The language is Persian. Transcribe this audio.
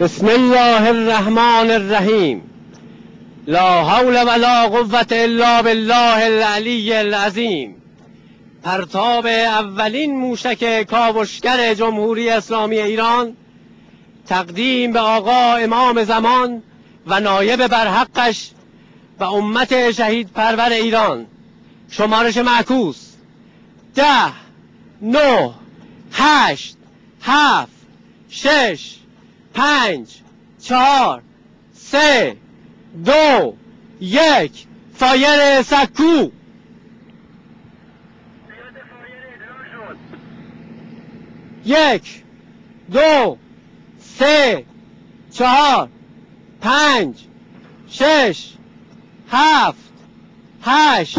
بسم الله الرحمن الرحیم. لا حول ولا قوة الا بالله العلی العظیم. پرتاب اولین موشک کاوشگر جمهوری اسلامی ایران تقدیم به آقا امام زمان و نایب برحقش و امت شهید پرور ایران. شمارش معکوس ده نه هشت هفت شش پنج چهار سه دو یک. فایر سکو. یک دو سه چهار پنج شش هفت هشت.